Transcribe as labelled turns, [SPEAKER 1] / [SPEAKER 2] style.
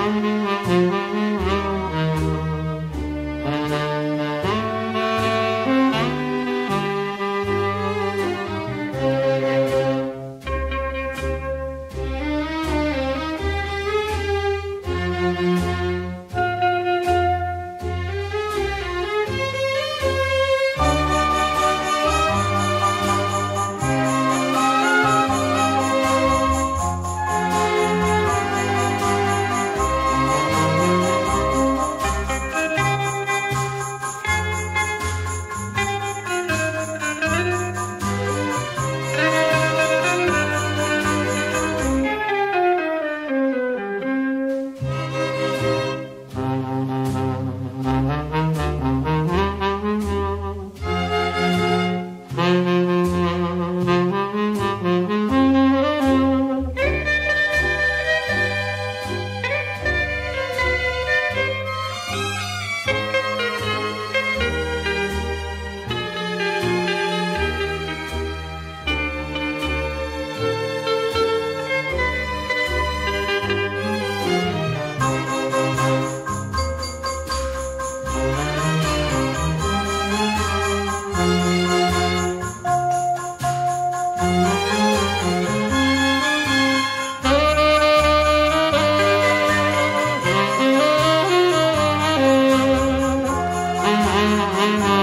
[SPEAKER 1] Música Mm-hmm.